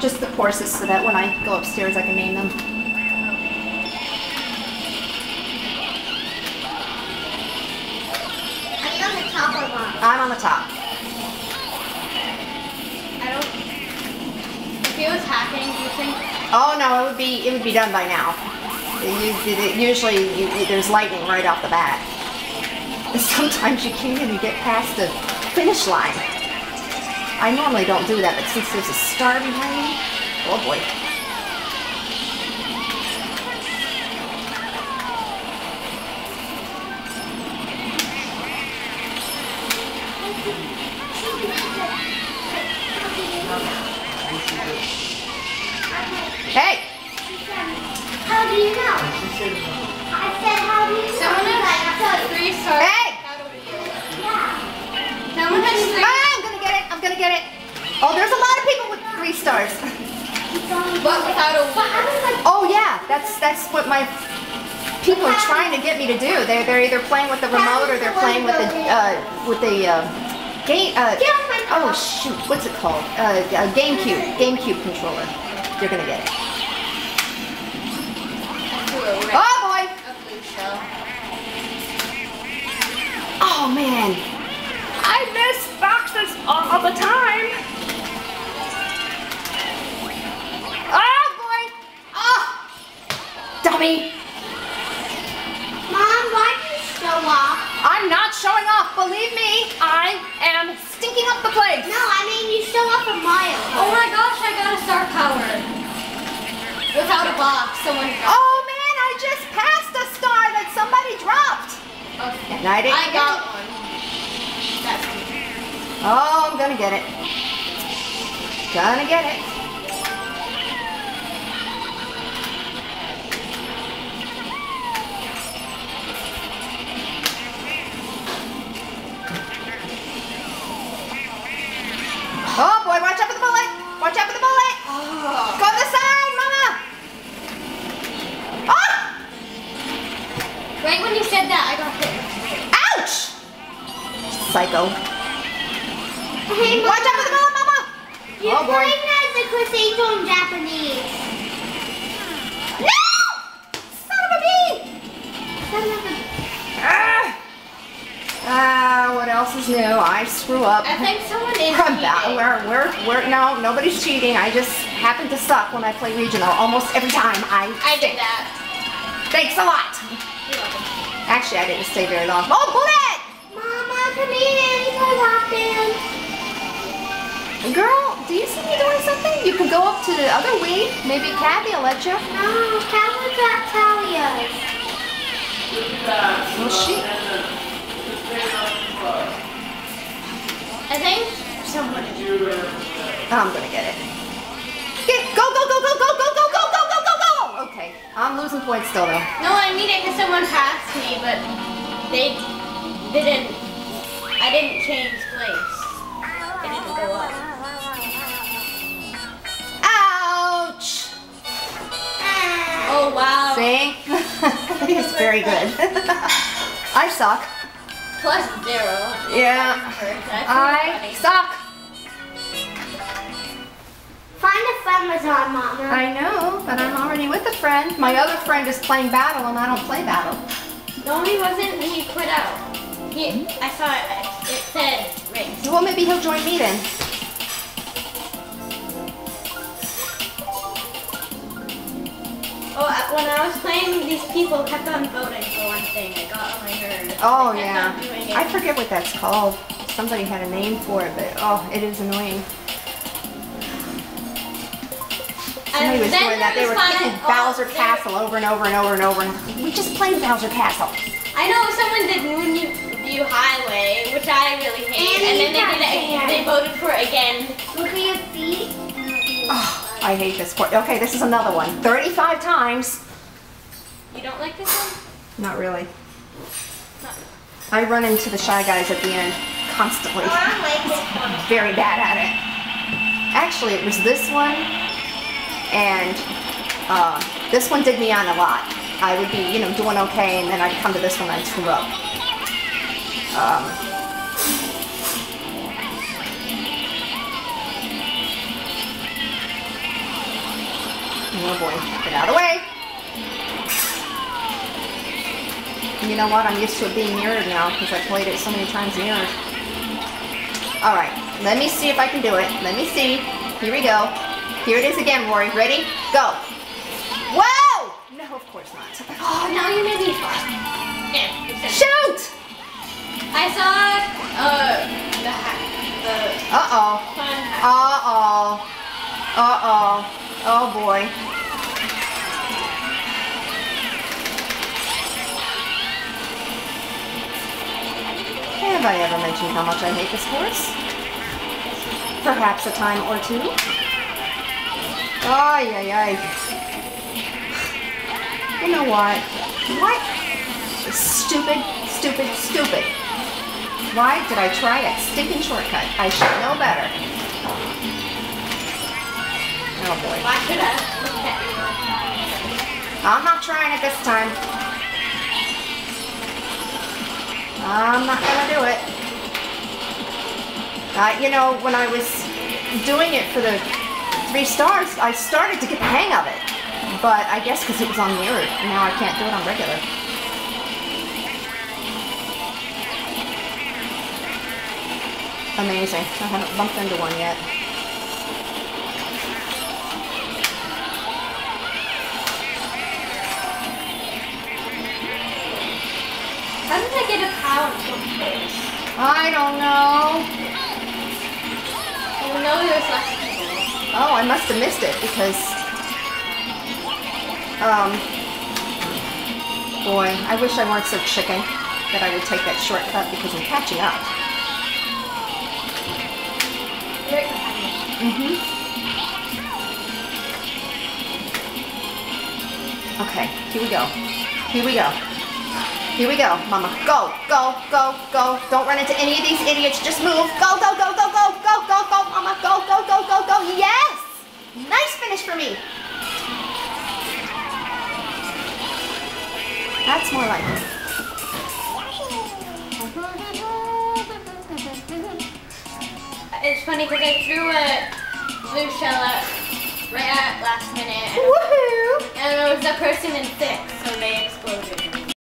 Just the courses so that when I go upstairs I can name them. Are you on the top or bottom? I'm on the top. I don't. If he was hacking, do you think? Oh no, it would be it would be done by now. You- you- Usually you- there's lightning right off the bat. Sometimes you can't even get past the finish line. I normally don't do that, but since there's a star behind me, oh boy. Hey, gonna get it. I'm gonna get it. Oh, there's a lot of people with three stars. But without a But I was like, Oh yeah, that's that's what my people are trying to get me to do. They're they're either playing with the remote or they're playing with the uh, with the uh, game. Uh, oh shoot, what's it called? Uh, uh, GameCube, GameCube controller. You're gonna get it. Oh boy! A blue shell. Oh man! Miss boxes all the time. Oh boy! Oh! Dummy! Mom, why do you show off? I'm not showing off. Believe me, I am stinking up the place. No, I mean you show off a mile. Oh my gosh, I got a star power. Without a box, someone got. Oh man, I just passed a star that somebody dropped. Okay. And I didn't. I got it. one. That's me. Oh, I'm gonna get it. Gonna get it. Oh boy, watch out for the bullet! Watch out for the bullet! Oh. Go to the side, mama! Oh! Right when you said that, I got hit. Ouch! Psycho. Hey, Watch out for the bullet, mama! You're Oh, boy. playing as the Chris Angel in Japanese. No! Son of a bee! Son of a- Ah! Ah, what else is new? I screw up. I think someone is We're, about, cheating. we're, we're, we're, no, nobody's cheating. I just happen to suck when I play regional. Almost every time I I did that. Thanks a lot. Actually, I didn't stay very long. Oh, bullet! Mama, come in. What happened? Girl, do you see me doing something? You could go up to the other wing. Maybe Kathy will let you. No, was at Talia's. Well, she... I think someone. I'm gonna get it. Get, go, go, go, go, go, go, go, go, go, go, go, go! Okay, I'm losing points still though. No, I mean it because someone passed me, but they didn't. I didn't change place. I didn't go up. Ouch! Oh wow. See? it's very good. I suck. Plus zero. Yeah. I suck. Find a friend was on, Mama. I know, but I'm already with a friend. My other friend is playing battle and I don't play battle. No, he wasn't. He quit out. He. I saw it. It said Well, maybe he'll join me then. Oh, uh, when I was playing, these people kept on voting for one thing. I got on my nerves. Oh, yeah. on doing it. I forget what that's called. Somebody had a name for it, but oh, it is annoying. Somebody was doing that. They were oh, Bowser Castle over and over and over and over. And we just played Bowser Castle. I know someone did Moon View Highway, which I really hate, And and then they did it. They voted for it again. Look at your feet. Oh, I hate this part. Okay, this is another one. 35 times. You don't like this one? Not really. I run into the shy guys at the end constantly. Oh, I like this one. Very bad at it. Actually, it was this one, and uh, this one did me on a lot. I would be, you know, doing okay, and then I'd come to this one and I'd screw up. Um, Oh boy, get out of the way. You know what? I'm used to it being mirrored now because I played it so many times mirrored. All right, let me see if I can do it. Let me see. Here we go. Here it is again, Rory. Ready? Go. Whoa! No, of course not. Oh, now you made me fun. Yeah, you Shoot! I saw uh the the Uh-oh. fun. Uh-oh. Uh-oh. Oh boy. Have I ever mentioned how much I hate this horse? Perhaps a time or two. Ay, ay, ay. You know what? What? Stupid, stupid, stupid. Why did I try that stinking shortcut? I should know better. Oh boy. I look at you? I'm not trying it this time. I'm not gonna do it. Uh, you know, when I was doing it for the three stars, I started to get the hang of it. But I guess because it was on mirrored, now I can't do it on regular. Amazing. I haven't bumped into one yet. How did I get a pound from this? I don't know. You know there's less people. Oh, I must have missed it because, um, boy, I wish I weren't so chicken that I would take that shortcut because I'm catching up. Mm-hmm. Okay, here we go. Here we go. Here we go, Mama. Go, go, go, go. Don't run into any of these idiots. Just move. Go, go, go, go, go, go, go, go, Mama. Go, go, go, go, go. Yes! Nice finish for me. That's more like it. It's funny because I threw a blue shell out right at last minute, Woohoo! and it was a person in six, so they exploded.